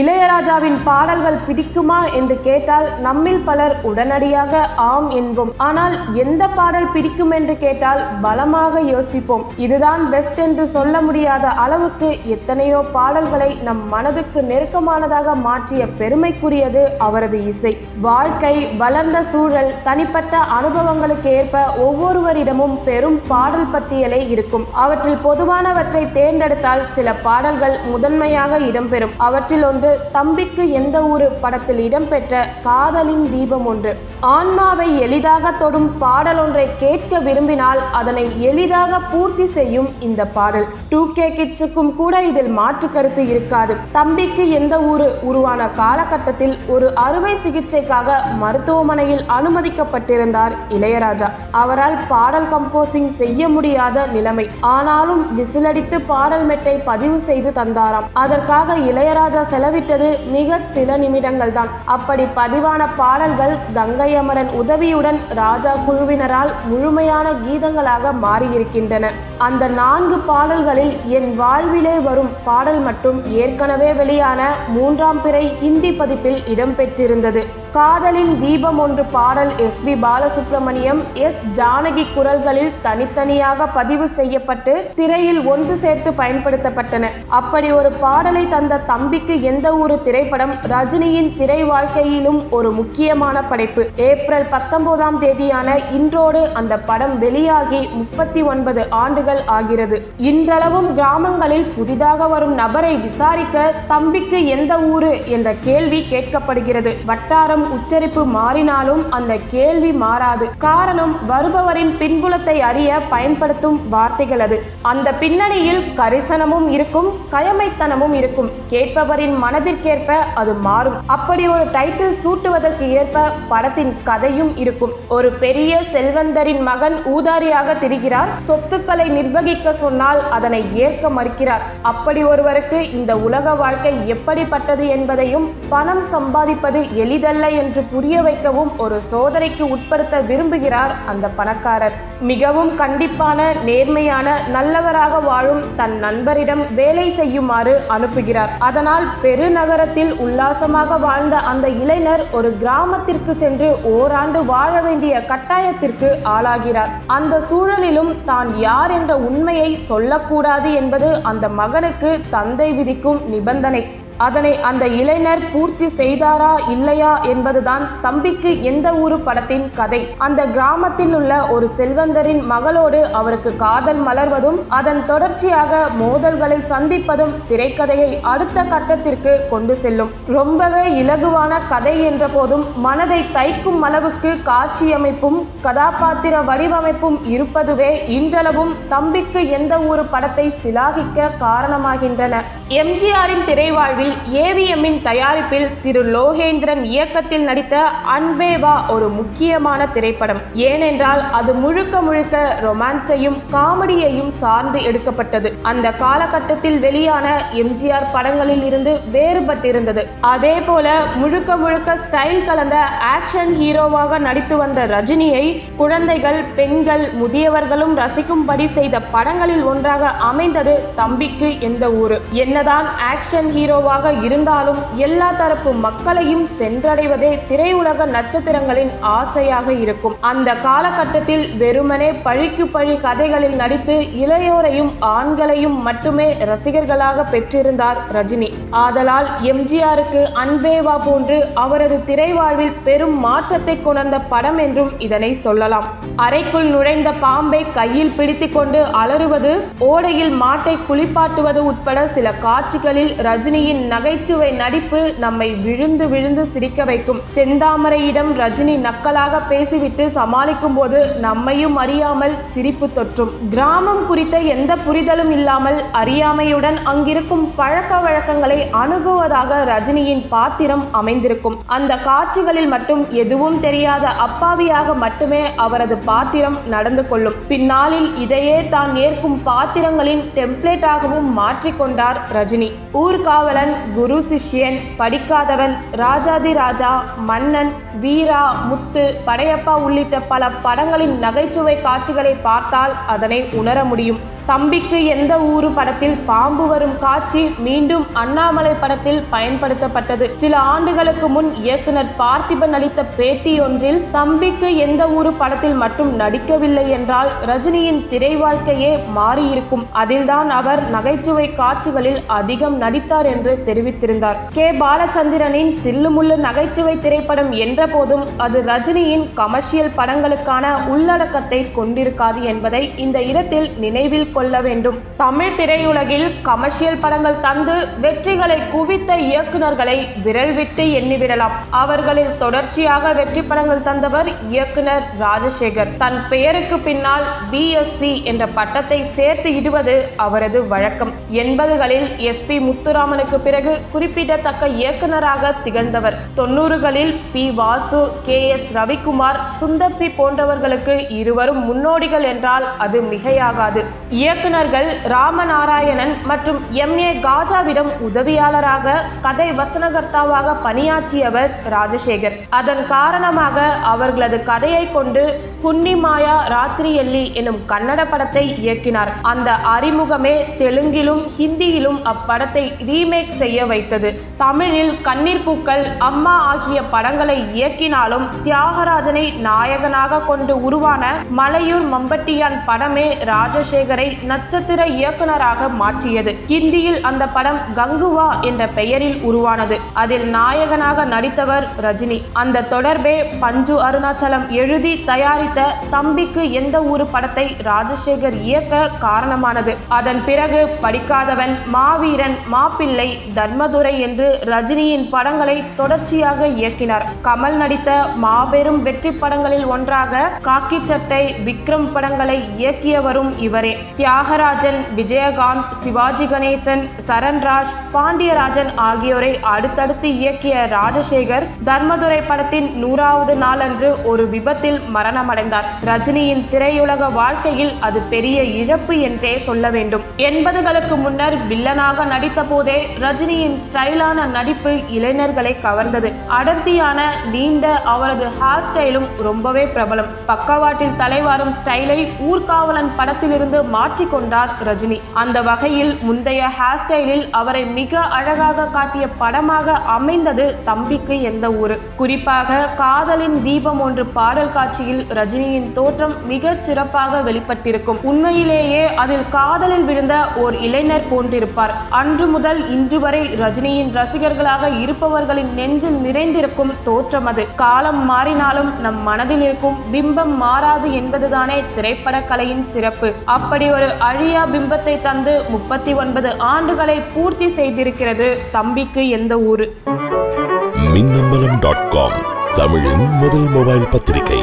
இளையராஜாவின் பாடல்கள் பிடிக்குமா என்று கேட்டால் நம்மில் பலர் உடனடியாக ஆம் என்போம். ஆனால் எந்த பாடல் பிடிக்கும் என்று கேட்டால் பலமாக யோசிப்போம். இதுதான் பெஸ்ட் என்று சொல்ல முடியாத அளவுக்கு எத்தனையோ பாடல்களை நம் மனதுக்கு நெருக்கமானதாக மாற்றிய பெருமைக்குரியது அவரது இசை. வாழ்க்கை வளர்ந்த சூழல் தனிப்பட்ட அனுபவங்களுக்கு ஏற்ப ஒவ்வொருவரிடமும் பெரும் பாடல் பட்டியலே இருக்கும். அவற்றில் பொதுவானவற்றை தேர்ந்தெடுத்தால் சில பாடல்கள் முதன்மையாக இடம்பெறும். அவற்றில் ஒன்று தம்பிக்கு எந்த ஒரு படத்தில் இடம்பெற்ற காதலின் தீபம் ஒன்று. ஆன்மாவை எளிதாக தொடும் பாடல் ஒன்றை கேட்க விரும்பினால் அதனை எளிதாக பூர்த்தி செய்யும் இந்த பாடல். டூ கே கிட்ஸுக்கும் கூட இதில் மாற்று கருத்து இருக்காது. தம்பிக்கு எந்த ஊரு உருவான காலகட்டத்தில் ஒரு அறுவை சிகிச்சைக்காக மருத்துவமனையில் அனுமதிக்கப்பட்டிருந்தார் இளையராஜா. அவரால் பாடல் கம்போசிங் செய்ய முடியாத நிலைமை. ஆனாலும் விசிலடித்து பாடல் மெட்டை பதிவு செய்து தந்தாராம். அதற்காக இளையராஜா செலவிட்டது மிக சில நிமிடங்கள் தான் அப்படி பதிவான பாடல்கள் கங்கை அமரன் உதவியுடன் ராஜா குழுவினரால் முழுமையான கீதங்களாக மாறியிருக்கின்றன. அந்த நான்கு பாடல்களில் என் வாழ்விலே வரும் பாடல் மட்டும் ஏற்கனவே வெளியான மூன்றாம் பிறை ஹிந்தி பதிப்பில் இடம்பெற்றிருந்தது. காதலின் தீபம் ஒன்று பாடல் S P Balasubrahmanyam S Janaki குரல்களில் தனித்தனியாக பதிவு செய்யப்பட்டு திரையில் ஒன்று சேர்த்து பயன்படுத்தப்பட்டன. அப்படி ஒரு பாடலை தந்த தம்பிக்கு எந்த ஒரு திரைப்படம் ரஜினியின் திரை வாழ்க்கையிலும் ஒரு முக்கியமான படைப்பு. ஏப்ரல் பத்தொன்பதாம் தேதியான இன்றோடு அந்த படம் வெளியாகி முப்பத்தி ஒன்பது ஆண்டுகள் ஆகிறது. இன்றளவும் கிராமங்களில் புதிதாக வரும் நபரை விசாரிக்க தம்பிக்கு எந்த ஊரு என்ற கேள்வி கேட்கப்படுகிறது. வட்டாரம் உச்சரிப்பு மாறினாலும் அந்த கேள்வி மாறாது. காரணம் வருபவரின் பின்புலத்தை அறிய பயன்படுத்தும் வார்த்தைகள் அது. அந்த பின்னணியில் கரிசனமும் இருக்கும் கயமைத்தனமும் இருக்கும். கேட்பவரின் மனதிற்கேற்ப அது மாறும். அப்படி ஒரு டைட்டில் சூட்டுவதற்கு ஏற்ப படத்தின் கதையும் இருக்கும். ஒரு பெரிய செல்வந்தரின் மகன் ஊதாரியாக திரிகிறார். சொத்துக்களை நிர்வகிக்க சொன்னால் அதனை ஏற்க மறுக்கிறார். அப்படி ஒருவருக்கு இந்த உலக வாழ்க்கை எப்படிப்பட்டது என்பதையும் பணம் சம்பாதிப்பது எளிதல்ல என்று புரிய வைக்கவும் ஒரு சோதனைக்கு உட்படுத்த விரும்புகிறார் அந்த பணக்காரர். மிகவும் கண்டிப்பான நேர்மையான நல்லவராக வாழும் தன் நண்பரிடம் வேலை செய்யுமாறு அனுப்புகிறார். அதனால் பெருநகரத்தில் உல்லாசமாக வாழ்ந்த அந்த இளைஞர் ஒரு கிராமத்திற்கு சென்று ஓராண்டு வாழ வேண்டிய கட்டாயத்திற்கு ஆளாகிறார். அந்த சூழலிலும் தான் யார் என்ற உண்மையை சொல்லக்கூடாது என்பது அந்த மகனுக்கு தந்தை விதிக்கும் நிபந்தனை. அதனை அந்த இளைஞர் பூர்த்தி செய்தாரா இல்லையா என்பதுதான் தம்பிக்கு எந்த ஊரு படத்தின் கதை. அந்த கிராமத்தில் உள்ள ஒரு செல்வந்தரின் மகளோடு அவருக்கு காதல் மலர்வதும் அதன் தொடர்ச்சியாக மோதல்களை சந்திப்பதும் திரைக்கதையை அடுத்த கட்டத்திற்கு கொண்டு செல்லும். ரொம்பவே இலகுவான கதை என்ற போதும் மனதை தைக்கும் அளவுக்கு காட்சியமைப்பும் கதாபாத்திர வடிவமைப்பும் இருப்பதுவே இன்றளவும் தம்பிக்கு எந்த ஊரு படத்தை சிலாகிக்க காரணமாகின்றன. எம்ஜிஆரின் திரைவாழ்வில் ஏவிஎம்மின் தயாரிப்பில் திரு. லோகேந்திரன் இயக்கத்தில் நடித்த அன்பேவா ஒரு முக்கியமான திரைப்படம். ஏனென்றால் அது முழுக்க முழுக்க ரொமான்ஸையும் காமெடியையும் சார்ந்து எடுக்கப்பட்டது. அந்த காலகட்டத்தில் வெளியான எம்ஜிஆர் படங்களில் இருந்து வேறுபட்டிருந்தது. அதே போல முழுக்க முழுக்க ஸ்டைல் கலந்த ஆக்ஷன் ஹீரோவாக நடித்து வந்த ரஜினியை குழந்தைகள் பெண்கள் முதியவர்களும் ரசிக்கும்படி செய்த படங்களில் ஒன்றாக அமைந்தது தம்பிக்கு எந்த ஊரு. என்னதான் ஆக்ஷன் ஹீரோவாக இருந்தாலும் எல்லா தரப்பு மக்களையும் சென்றடைவதே திரையுலக நட்சத்திரங்களின் ஆசையாக இருக்கும். அந்த காலகட்டத்தில் வெறுமனே பழிக்கு பழி கதைகளில் நடித்து இளையோரையும் ஆண்களையும் மட்டுமே ரசிகர்களாக பெற்றிருந்தார் ரஜினி. ஆதலால் எம்ஜிஆருக்கு அன்பேவா போன்று அவரது திரைவாழ்வில் பெரும் மாற்றத்தை கொணர்ந்த படம் என்றும் இதனை சொல்லலாம். அறைக்குள் நுழைந்த பாம்பை கையில் பிடித்துக் கொண்டு அலறுவது ஓடையில் மாட்டை குளிப்பாட்டுவது உட்பட சில காட்சிகளில் ரஜினியின் நகைச்சுவை நடிப்பு நம்மை விழுந்து விழுந்து சிரிக்க வைக்கும். செந்தாமரையிடம் ரஜினி நக்கலாக பேசிவிட்டு சமாளிக்கும் போது நம்மையும் அறியாமல் சிரிப்பு தொற்றும். கிராமம் குறித்த எந்த புரிதலும் இல்லாமல் அறியாமையுடன் அங்கிருக்கும் பழக்க வழக்கங்களை அணுகுவதாக ரஜினியின் பாத்திரம் அமைந்திருக்கும். அந்த காட்சிகளில் மட்டும் எதுவும் தெரியாத அப்பாவியாக மட்டுமே அவரது பாத்திரம் நடந்து கொள்ளும். பின்னாளில் இதையே தான் ஏற்கும் பாத்திரங்களின் டெம்ப்ளேட்டாகவும் மாற்றிக்கொண்டார் ரஜினி. ஊர்காவலன் குரு சிஷ்யன் படிக்காதவன் ராஜாதி ராஜா மன்னன் வீரா முத்து படையப்பா உள்ளிட்ட பல படங்களின் நகைச்சுவை காட்சிகளை பார்த்தால் அதனை உணர முடியும். தம்பிக்கு எந்த ஊரு படத்தில் பாம்பு வரும் காட்சி மீண்டும் அண்ணாமலை படத்தில் பயன்படுத்தப்பட்டது. சில ஆண்டுகளுக்கு முன் இயக்குனர் பார்த்திபன் அளித்த பேட்டி ஒன்றில் தம்பிக்கு எந்த ஊரு படத்தில் மட்டும் நடிக்கவில்லை என்றால் ரஜினியின் திரை வாழ்க்கையே மாறியிருக்கும். அதில்தான் அவர் நகைச்சுவை காட்சிகளில் அதிகம் நடித்தார் என்று தெரிவித்திருந்தார். கே. பாலச்சந்திரனின் தில்லுமுள்ளு நகைச்சுவை திரைப்படம் என்ற போதும் அது ரஜினியின் கமர்ஷியல் படங்களுக்கான உள்ளடக்கத்தை கொண்டிருக்காது என்பதை இந்த இடத்தில் நினைவில் கொள்ள வேண்டும். தமிழ் திரையுலகில் கமர்ஷியல் படங்கள் தந்து வெற்றிகளை குவித்த இயக்குநர்களை விரல் விட்டு எண்ணிவிடலாம் அவர்களில் தொடர்ச்சியாக வெற்றி படங்கள் தந்தவர் இயக்குனர் ராஜசேகர். தன் பெயருக்கு பின்னால் பிஎஸ்சி என்ற பட்டத்தை சேர்த்து இடுவது அவரது வழக்கம். எண்பதுகளில் எஸ் பி முத்துராமனுக்கு பிறகு குறிப்பிடத்தக்க இயக்குநராக திகழ்ந்தவர். தொண்ணூறுகளில் P Vasu K S Ravikumar Sundar C போன்றவர்களுக்கு இருவரும் முன்னோடிகள் என்றால் அது மிகையாகாது. இயக்குநர்கள் ராமநாராயணன் மற்றும் எம் ஏ காஜாவிடம் உதவியாளராக கதை வசனகர்த்தாவாக பணியாற்றியவர் ராஜசேகர். அதன் காரணமாக அவர்களது கதையை கொண்டு புன்னிமாயா ராத்திரி எல்லி எனும் கன்னட படத்தை இயக்கினார். அந்த அறிமுகமே தெலுங்கிலும் ஹிந்தியிலும் அப்படத்தை ரீமேக் செய்ய வைத்தது. தமிழில் கண்ணீர் பூக்கள் அம்மா ஆகிய படங்களை இயக்கினாலும் தியாகராஜனை நாயகனாக கொண்டு உருவான மலையூர் மம்பட்டியான் படமே ராஜசேகரை நட்சத்திர இயக்குனராக மாற்றியது. ஹிந்தியில் அந்த படம் கங்குவா என்ற பெயரில் உருவானது. அதில் நாயகனாக நடித்தவர் ரஜினி. அந்த தொடர்பே பஞ்சு அருணாச்சலம் எழுதி தயாரித்த தம்பிக்கு எந்த ஊரு படத்தை ராஜசேகர் இயக்க காரணமானது. அதன் பிறகு படிக்காதவன் மாவீரன் மாப்பிள்ளை தர்மதுரை என்று ரஜினியின் படங்களை தொடர்ச்சியாக இயக்கினார். கமல் நடித்த மாபெரும் வெற்றி படங்களில் ஒன்றாக காக்கி சட்டை விக்ரம் படங்களை இயக்கியவரும் இவரே. தியாகராஜன் விஜயகாந்த் சிவாஜி கணேசன் சரண்ராஜ் பாண்டியராஜன் ஆகியோரை அடுத்தடுத்து இயக்கிய ராஜசேகர் தர்மதுரை படத்தின் நூறாவது நாளன்று ஒரு விபத்தில் மரணமடைந்தார். ரஜினியின் திரையுலக வாழ்க்கையில் அது பெரிய இழப்பு என்றே சொல்ல வேண்டும். எண்பதுகளுக்கு முன்னர் வில்லனாக நடித்த போதே ரஜினியின் ஸ்டைலான நடிப்பு இளைஞர்களை கவர்ந்தது. அடர்த்தியான நீண்ட அவரது ஹேர் ஸ்டைலும் ரொம்பவே பிரபலம். பக்கவாட்டில் தலைவாரும் ஸ்டைலை ஊர்காவலன் படத்திலிருந்து மாற்ற மாற்றிக்கொண்டார் ரஜினி. அந்த வகையில் முந்தைய ஹேர் ஸ்டைலில் அவரை மிக அழகாக காட்டிய படமாக அமைந்தது தம்பிக்கு எந்த ஊரு. குறிப்பாக காதலின் தீபம் ஒன்று பாடல் காட்சியில் ரஜினியின் தோற்றம் மிக சிறப்பாக வெளிப்பட்டிருக்கும். உண்மையிலேயே அதில் காதலில் விழுந்த ஓர் இளைஞர் போன்றிருப்பார். அன்று முதல் இன்று வரை ரஜினியின் ரசிகர்களாக இருப்பவர்களின் நெஞ்சில் நிறைந்திருக்கும் தோற்றம் அது. காலம் மாறினாலும் நம் மனதில் இருக்கும் பிம்பம் மாறாது என்பதுதானே திரைப்பட கலையின் சிறப்பு. அப்படி ஒரு ஒரு அழியா பிம்பத்தை தந்து முப்பத்தி ஒன்பது ஆண்டுகளை பூர்த்தி செய்திருக்கிறது தம்பிக்கு எந்த ஊரு. மின்னம்பலம் டாட் காம் தமிழின் முதல் மொபைல் பத்திரிகை.